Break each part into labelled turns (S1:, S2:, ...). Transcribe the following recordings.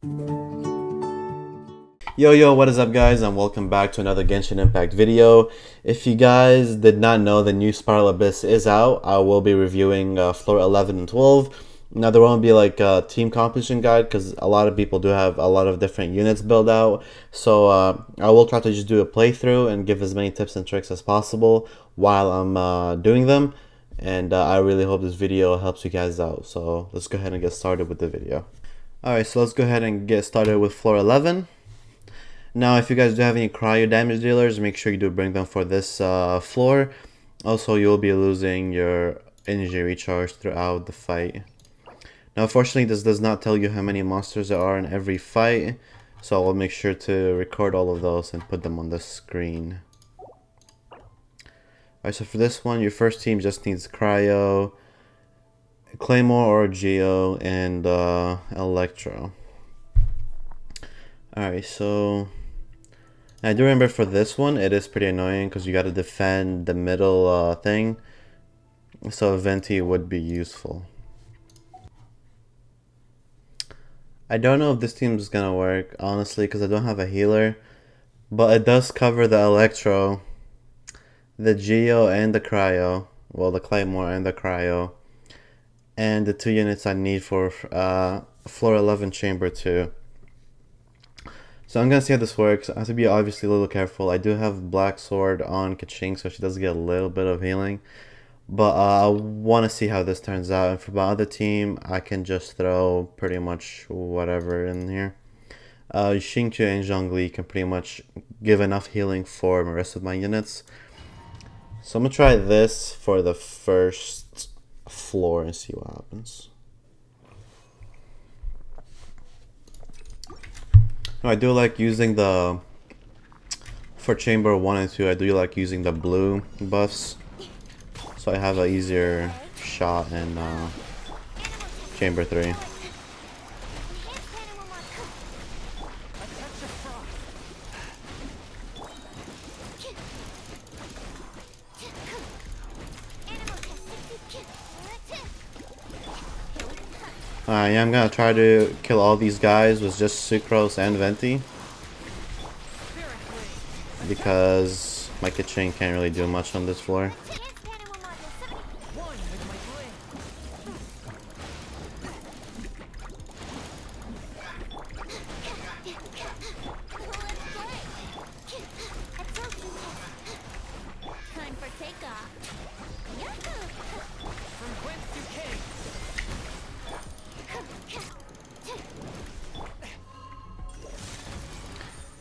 S1: Yo yo what is up guys and welcome back to another Genshin Impact video. If you guys did not know the new Spiral Abyss is out, I will be reviewing uh, floor 11 and 12. Now there won't be like a team composition guide because a lot of people do have a lot of different units built out. So uh, I will try to just do a playthrough and give as many tips and tricks as possible while I'm uh, doing them. And uh, I really hope this video helps you guys out. So let's go ahead and get started with the video. Alright, so let's go ahead and get started with floor 11. Now, if you guys do have any cryo damage dealers, make sure you do bring them for this uh, floor. Also, you'll be losing your energy recharge throughout the fight. Now, unfortunately, this does not tell you how many monsters there are in every fight. So I will make sure to record all of those and put them on the screen. Alright, so for this one, your first team just needs Cryo, Claymore or Geo, and uh, Electro. Alright, so I do remember for this one, it is pretty annoying because you got to defend the middle uh, thing. So Venti would be useful. I don't know if this team is going to work, honestly, because I don't have a healer. But it does cover the Electro, the Geo, and the Cryo. Well, the Claymore and the Cryo. And the two units I need for uh, Floor 11 Chamber 2. So I'm gonna see how this works. I have to be obviously a little careful. I do have Black Sword on Keqing, so she does get a little bit of healing. But uh, I want to see how this turns out. And for my other team, I can just throw pretty much whatever in here. Uh, Xingqiu and Zhongli can pretty much give enough healing for the rest of my units. So I'm gonna try this for the first floor and see what happens. I do like using the for chamber 1 and 2 I do like using the blue buffs so I have an easier shot in uh, chamber 3 Yeah, I'm gonna try to kill all these guys with just Sucrose and Venti. Because my Keqing can't really do much on this floor.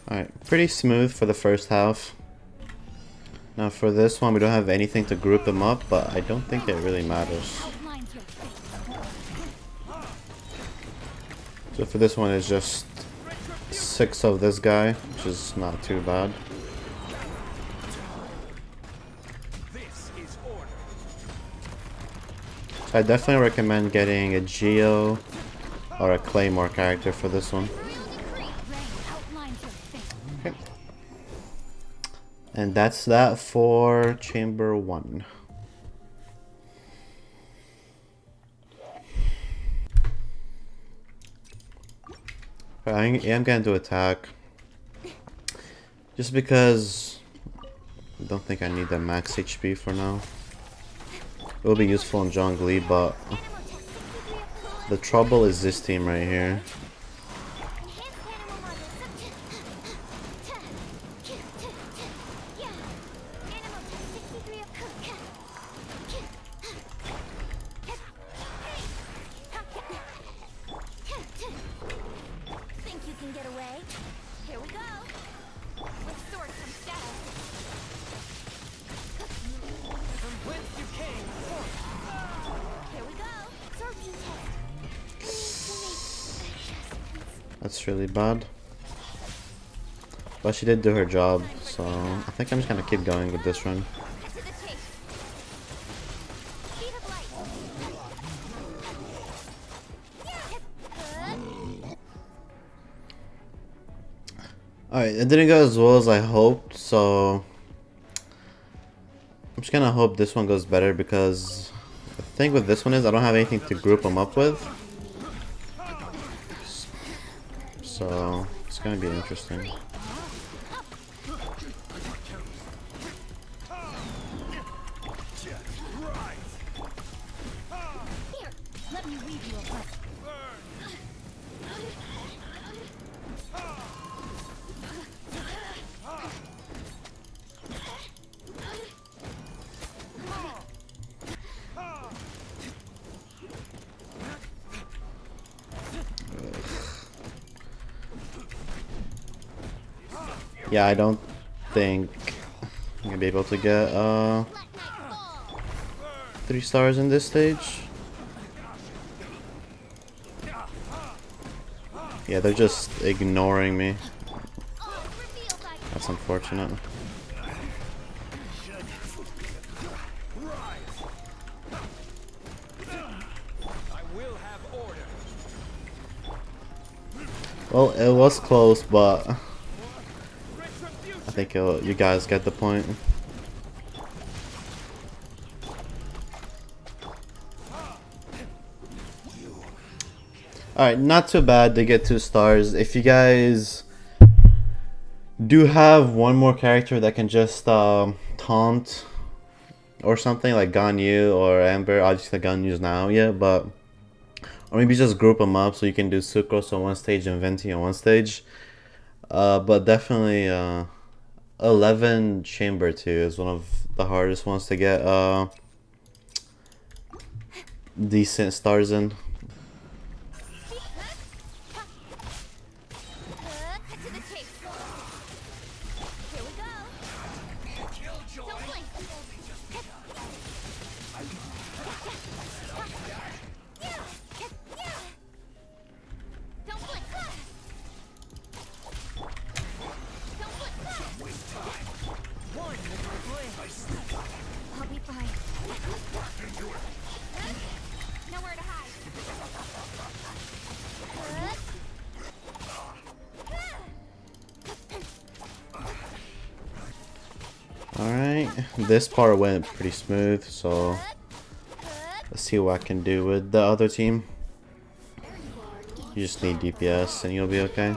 S1: Alright, pretty smooth for the first half. Now for this one, we don't have anything to group them up, but I don't think it really matters. So for this one, it's just six of this guy, which is not too bad. So I definitely recommend getting a Geo or a Claymore character for this one. And that's that for chamber one. I am going to attack. Just because I don't think I need the max HP for now. It will be useful in Zhongli, but the trouble is this team right here. That's really bad. But she did do her job, so I think I'm just gonna keep going with this run. Alright, it didn't go as well as I hoped, so... I'm just gonna hope this one goes better because the thing with this one is I don't have anything to group them up with. So it's gonna be interesting. Yeah, I don't think I'm gonna be able to get uh three stars in this stage. Yeah, they're just ignoring me. That's unfortunate. Well, it was close, but think you guys get the point. Alright, not too bad to get two stars. If you guys do have one more character that can just um, taunt or something like Ganyu or Amber, obviously Ganyu's now, yeah, but or maybe just group them up so you can do Sucrose on one stage and Venti on one stage. Uh, but definitely, uh, 11 chamber 2 is one of the hardest ones to get uh, decent stars in. This part went pretty smooth, so let's see what I can do with the other team. You just need DPS and you'll be okay.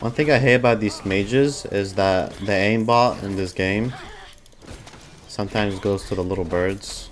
S1: One thing I hate about these mages is that the aimbot in this game sometimes goes to the little birds.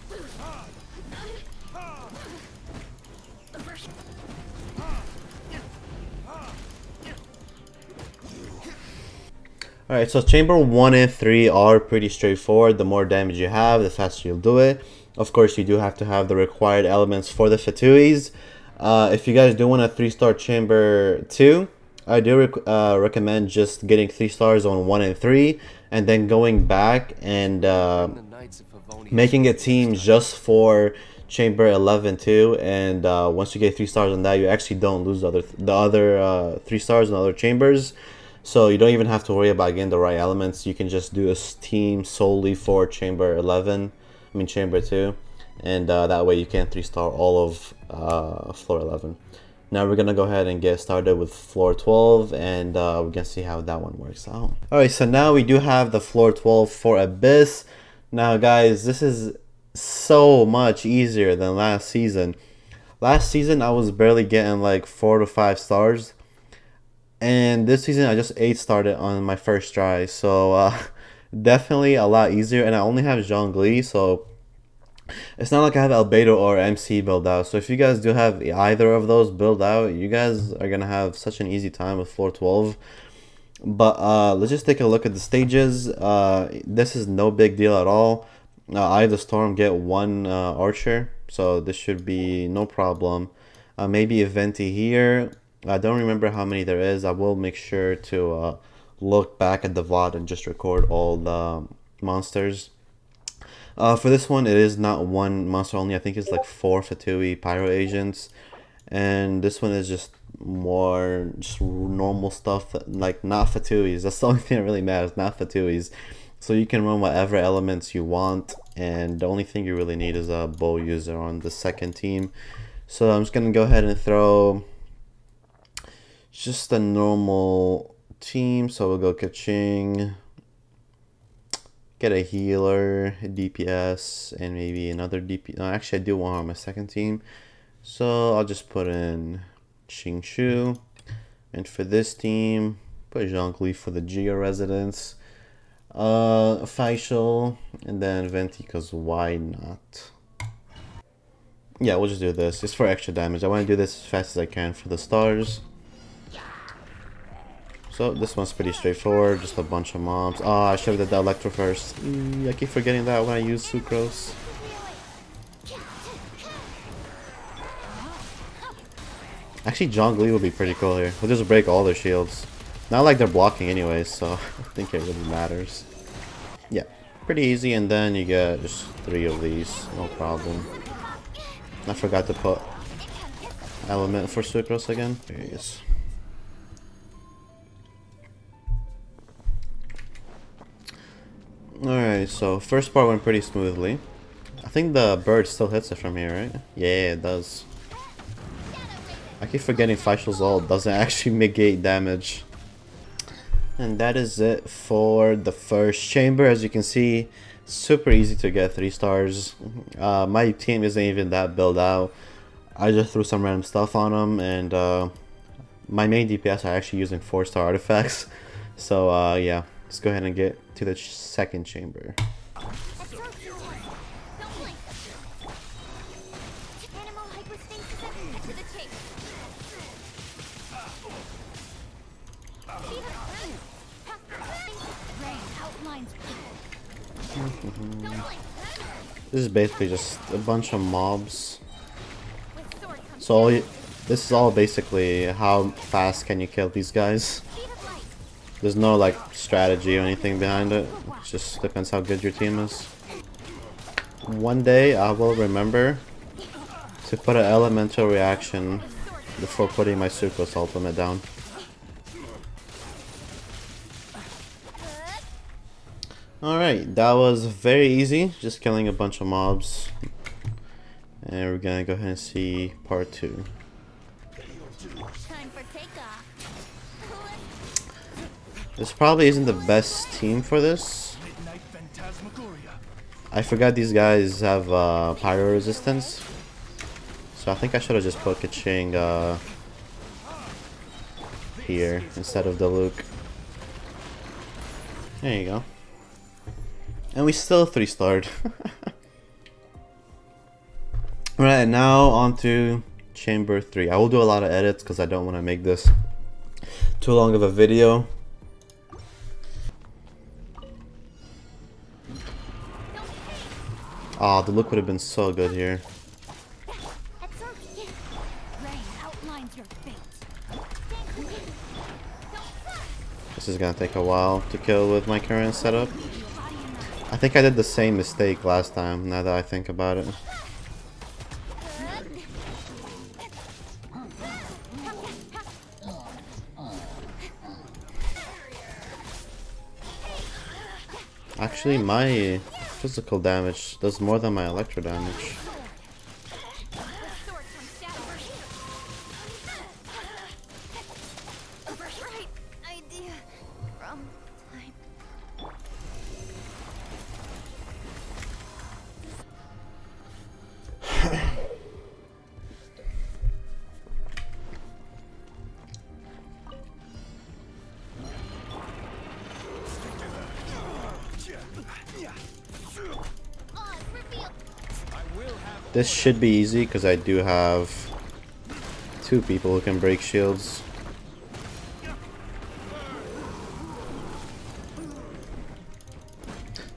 S1: Alright, so chamber 1 and 3 are pretty straightforward. The more damage you have, the faster you'll do it. Of course, you do have to have the required elements for the Fatuis. Uh, if you guys do want a 3-star chamber 2, I do rec uh, recommend just getting 3 stars on 1 and 3, and then going back and uh, making a team just for chamber 11 too. And uh, once you get 3 stars on that, you actually don't lose the other, the other uh, 3 stars in other chambers. So you don't even have to worry about getting the right elements. You can just do a team solely for chamber 11, I mean chamber 2. And uh, that way you can 3 star all of uh, floor 11. Now we're gonna go ahead and get started with floor 12 and uh, we're gonna see how that one works out. Alright, so now we do have the floor 12 for Abyss. Now guys, this is so much easier than last season. Last season I was barely getting like 4 to 5 stars and this season I just 8 started on my first try. So uh, definitely a lot easier. And I only have Zhongli so it's not like I have Albedo or MC build out. So if you guys do have either of those build out you guys are gonna have such an easy time with floor 12 but uh, let's just take a look at the stages. Uh, this is no big deal at all. Uh, I the storm get one uh, archer. So this should be no problem. Uh, maybe a venti here I don't remember how many there is. I will make sure to uh, look back at the VOD and just record all the monsters. Uh, for this one, it is not one monster only. I think it's like four Fatui Pyro agents. And this one is just more just normal stuff, like not Fatuis. That's the only thing that really matters, not Fatuis. So you can run whatever elements you want. And the only thing you really need is a bow user on the second team. So I'm just going to go ahead and throw just a normal team. So we'll go Keqing, get a healer, a DPS, and maybe another DP. No, actually, I do want my second team. So I'll just put in Xingqiu. And for this team, put Zhongli for the Geo Resonance. Uh, Fischl, and then Venti, because why not? Yeah, we'll just do this. Just for extra damage. I want to do this as fast as I can for the stars. So this one's pretty straightforward, just a bunch of mobs. Oh, I should have did the Electro first. Mm, I keep forgetting that when I use Sucrose. Actually, Zhongli would be pretty cool here. We'll just break all their shields. Not like they're blocking anyways, so I think it really matters. Yeah, pretty easy, and then you get just three of these, no problem. I forgot to put element for Sucrose again. There he is. Alright, so first part went pretty smoothly. I think the bird still hits it from here, right? Yeah, it does. I keep forgetting Fischl's ult doesn't actually negate damage. And that is it for the first chamber. As you can see, super easy to get 3 stars. Uh, my team isn't even that built out. I just threw some random stuff on them and uh, my main DPS are actually using 4 star artifacts. So uh, yeah, let's go ahead and get to the second chamber. This is basically just a bunch of mobs. So you, this is all basically how fast can you kill these guys. There's no like strategy or anything behind it. It just depends how good your team is. One day I will remember to put an elemental reaction before putting my Sucrose ultimate down. Alright, that was very easy, just killing a bunch of mobs. And we're gonna go ahead and see part two. This probably isn't the best team for this. I forgot these guys have uh, pyro resistance. So I think I should have just put Keqing uh, here instead of Diluc. There you go. And we still 3 starred. right, now on to Chamber 3. I will do a lot of edits because I don't want to make this too long of a video. Oh, Diluc would have been so good here. This is gonna take a while to kill with my current setup. I think I did the same mistake last time, now that I think about it. Actually, my physical damage does more than my electro damage. This should be easy because I do have two people who can break shields.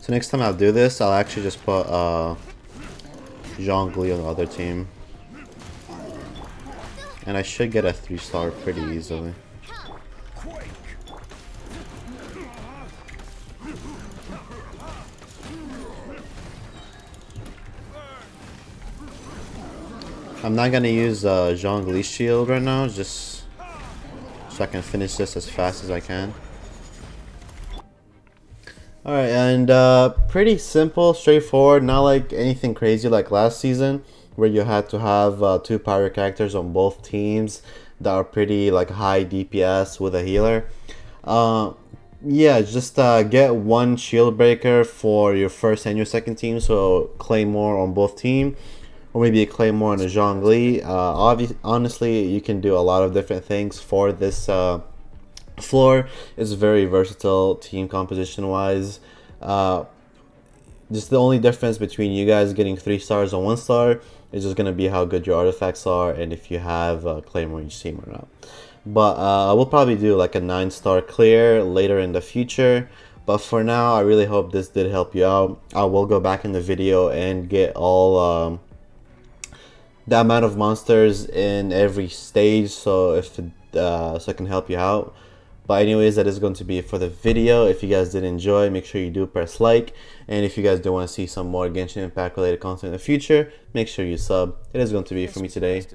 S1: So next time I'll do this, I'll actually just put uh, Zhongli on the other team. And I should get a 3 star pretty easily. I'm not gonna use uh, Zhongli shield right now, just so I can finish this as fast as I can. Alright, and uh, pretty simple, straightforward, not like anything crazy like last season, where you had to have uh, two pyro characters on both teams that are pretty like high DPS with a healer. Uh, yeah, just uh, get one shield breaker for your first and your second team, so Claymore on both team or maybe a Claymore and a Zhongli. Uh, obviously, honestly, you can do a lot of different things for this uh, floor. It's very versatile team composition wise. Uh, just the only difference between you guys getting three stars and one star is just gonna be how good your artifacts are and if you have a Claymore your team or not. But uh, we'll probably do like a nine star clear later in the future. But for now, I really hope this did help you out. I will go back in the video and get all um, the amount of monsters in every stage so if it, uh, so I can help you out. But anyways that is going to be it for the video. If you guys did enjoy make sure you do press like. And if you guys do want to see some more Genshin Impact related content in the future make sure you sub. It is going to be for me today